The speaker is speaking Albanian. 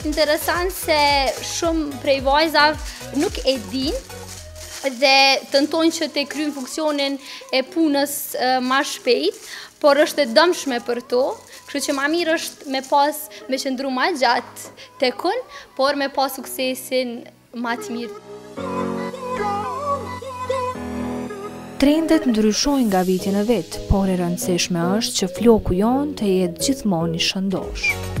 Interesant se shumë prej vajzave nuk e dinë dhe tentojnë që ta kryjnë funksionin e punës ma shpejt, por është e dëmshme për to, kështu që ma mirë është me pas me qëndru ma gjatë te kjo, por me pas suksesin Ma të mirë. Trendet ndryshojnë nga viti në vit, por e rëndësishme është që floku jonë të jetë gjithmonë i shëndoshë.